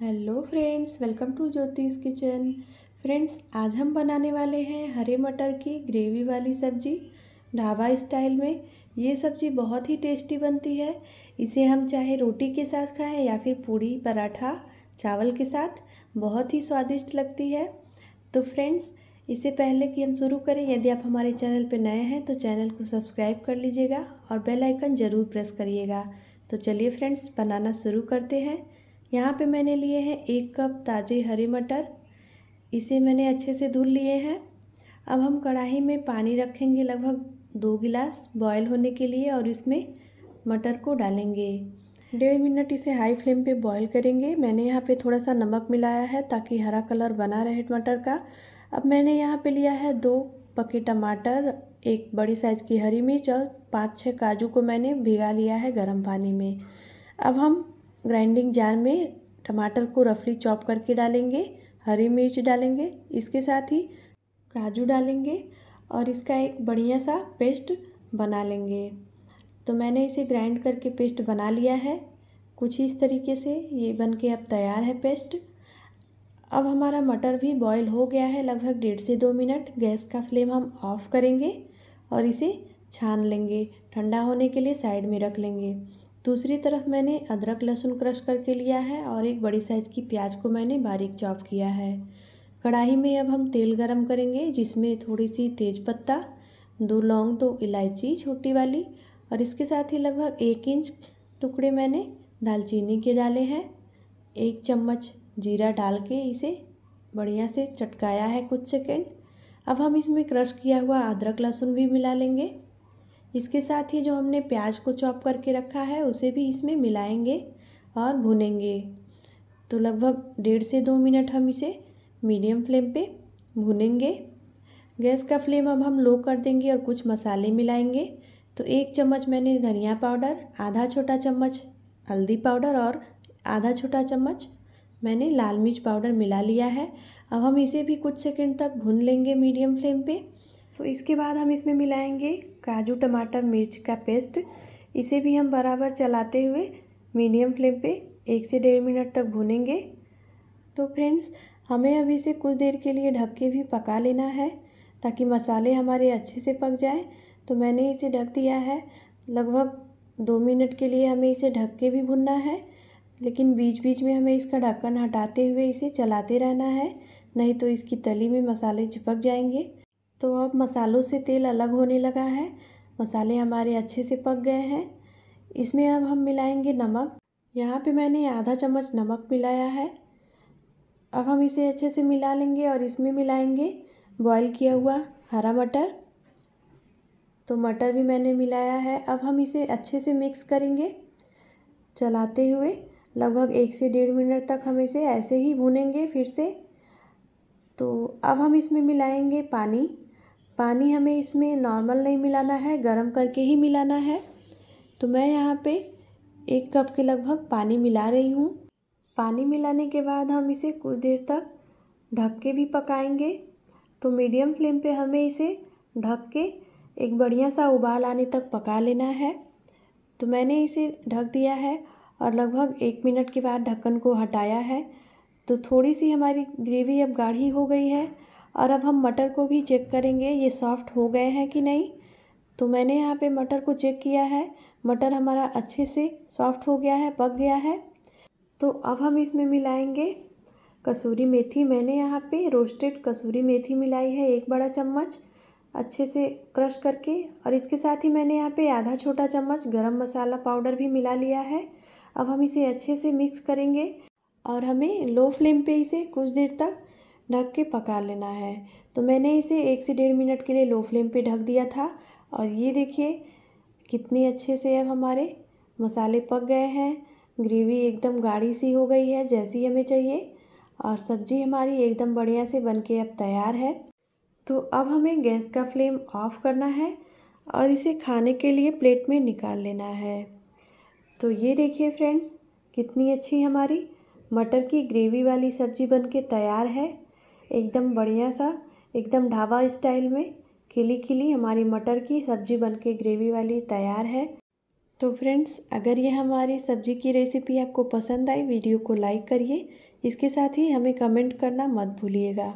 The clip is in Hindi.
Hello friends, welcome to Jyotish kitchen. Friends, आज हम बनाने वाले हैं हरे मटर की ग्रेवी वाली सब्ज़ी, ढाबा स्टाइल में। ये सब्ज़ी बहुत ही टेस्टी बनती है। इसे हम चाहे रोटी के साथ खाएँ या फिर पूड़ी, पराठा, चावल के साथ, बहुत ही स्वादिष्ट लगती है। तो फ्रेंड्स इससे पहले कि हम शुरू करें, यदि आप हमारे चैनल पर नए हैं तो चैनल को सब्सक्राइब कर लीजिएगा और बेल आइकन ज़रूर प्रेस करिएगा। तो चलिए फ्रेंड्स, बनाना शुरू करते हैं। यहाँ पे मैंने लिए हैं एक कप ताज़े हरे मटर। इसे मैंने अच्छे से धुल लिए हैं। अब हम कढ़ाई में पानी रखेंगे लगभग दो गिलास बॉयल होने के लिए और इसमें मटर को डालेंगे। डेढ़ मिनट इसे हाई फ्लेम पे बॉईल करेंगे। मैंने यहाँ पे थोड़ा सा नमक मिलाया है ताकि हरा कलर बना रहे मटर का। अब मैंने यहाँ पे लिया है दो पके टमाटर, एक बड़ी साइज़ की हरी मिर्च और पाँच छः काजू को मैंने भिगा लिया है गर्म पानी में। अब हम ग्राइंडिंग जार में टमाटर को रफली चॉप करके डालेंगे, हरी मिर्च डालेंगे, इसके साथ ही काजू डालेंगे और इसका एक बढ़िया सा पेस्ट बना लेंगे। तो मैंने इसे ग्राइंड करके पेस्ट बना लिया है। कुछ इस तरीके से ये बन के अब तैयार है पेस्ट अब हमारा मटर भी बॉईल हो गया है लगभग डेढ़ से दो मिनट। गैस का फ्लेम हम ऑफ़ करेंगे और इसे छान लेंगे। ठंडा होने के लिए साइड में रख लेंगे। दूसरी तरफ़ मैंने अदरक लहसुन क्रश करके लिया है और एक बड़ी साइज़ की प्याज को मैंने बारीक चॉप किया है। कढ़ाई में अब हम तेल गरम करेंगे, जिसमें थोड़ी सी तेज पत्ता, दो लौंग, दो इलायची छोटी वाली और इसके साथ ही लगभग एक इंच टुकड़े मैंने दालचीनी के डाले हैं। एक चम्मच जीरा डाल के इसे बढ़िया से चटकाया है कुछ सेकेंड। अब हम इसमें क्रश किया हुआ अदरक लहसुन भी मिला लेंगे। इसके साथ ही जो हमने प्याज को चॉप करके रखा है, उसे भी इसमें मिलाएँगे और भुनेंगे। तो लगभग डेढ़ से दो मिनट हम इसे मीडियम फ्लेम पे भुनेंगे। गैस का फ्लेम अब हम लो कर देंगे और कुछ मसाले मिलाएँगे। तो एक चम्मच मैंने धनिया पाउडर, आधा छोटा चम्मच हल्दी पाउडर और आधा छोटा चम्मच मैंने लाल मिर्च पाउडर मिला लिया है। अब हम इसे भी कुछ सेकंड तक भून लेंगे मीडियम फ्लेम पे। तो इसके बाद हम इसमें मिलाएँगे काजू, टमाटर, मिर्च का पेस्ट। इसे भी हम बराबर चलाते हुए मीडियम फ्लेम पे एक से डेढ़ मिनट तक भूनेंगे। तो फ्रेंड्स, हमें अभी इसे कुछ देर के लिए ढक के भी पका लेना है ताकि मसाले हमारे अच्छे से पक जाए। तो मैंने इसे ढक दिया है। लगभग दो मिनट के लिए हमें इसे ढक के भी भुनना है, लेकिन बीच बीच में हमें इसका ढक्कन हटाते हुए इसे चलाते रहना है, नहीं तो इसकी तली में मसाले चिपक जाएँगे। तो अब मसालों से तेल अलग होने लगा है। मसाले हमारे अच्छे से पक गए हैं। इसमें अब हम मिलाएँगे नमक। यहाँ पे मैंने आधा चम्मच नमक मिलाया है। अब हम इसे अच्छे से मिला लेंगे और इसमें मिलाएँगे बॉईल किया हुआ हरा मटर। तो मटर भी मैंने मिलाया है। अब हम इसे अच्छे से मिक्स करेंगे। चलाते हुए लगभग एक से डेढ़ मिनट तक हम इसे ऐसे ही भूनेंगे फिर से। तो अब हम इसमें मिलाएँगे पानी। पानी हमें इसमें नॉर्मल नहीं मिलाना है, गरम करके ही मिलाना है। तो मैं यहाँ पे एक कप के लगभग पानी मिला रही हूँ। पानी मिलाने के बाद हम इसे कुछ देर तक ढक के भी पकाएँगे। तो मीडियम फ्लेम पे हमें इसे ढक के एक बढ़िया सा उबाल आने तक पका लेना है। तो मैंने इसे ढक दिया है और लगभग एक मिनट के बाद ढक्कन को हटाया है। तो थोड़ी सी हमारी ग्रेवी अब गाढ़ी हो गई है। और अब हम मटर को भी चेक करेंगे, ये सॉफ्ट हो गए हैं कि नहीं? तो मैंने यहाँ पे मटर को चेक किया है। मटर हमारा अच्छे से सॉफ्ट हो गया है, पक गया है। तो अब हम इसमें मिलाएँगे कसूरी मेथी। मैंने यहाँ पे रोस्टेड कसूरी मेथी मिलाई है एक बड़ा चम्मच, अच्छे से क्रश करके। और इसके साथ ही मैंने यहाँ पे आधा छोटा चम्मच गरम मसाला पाउडर भी मिला लिया है। अब हम इसे अच्छे से मिक्स करेंगे और हमें लो फ्लेम पे इसे कुछ देर तक ढक के पका लेना है। तो मैंने इसे एक से डेढ़ मिनट के लिए लो फ्लेम पे ढक दिया था। और ये देखिए, कितनी अच्छे से अब हमारे मसाले पक गए हैं। ग्रेवी एकदम गाढ़ी सी हो गई है, जैसी हमें चाहिए। और सब्ज़ी हमारी एकदम बढ़िया से बन के अब तैयार है। तो अब हमें गैस का फ्लेम ऑफ़ करना है और इसे खाने के लिए प्लेट में निकाल लेना है। तो ये देखिए फ्रेंड्स, कितनी अच्छी हमारी मटर की ग्रेवी वाली सब्ज़ी बन के तैयार है। एकदम बढ़िया सा, एकदम ढाबा स्टाइल में खिली खिली हमारी मटर की सब्ज़ी बनके ग्रेवी वाली तैयार है। तो फ्रेंड्स, अगर ये हमारी सब्ज़ी की रेसिपी आपको पसंद आई, वीडियो को लाइक करिए। इसके साथ ही हमें कमेंट करना मत भूलिएगा।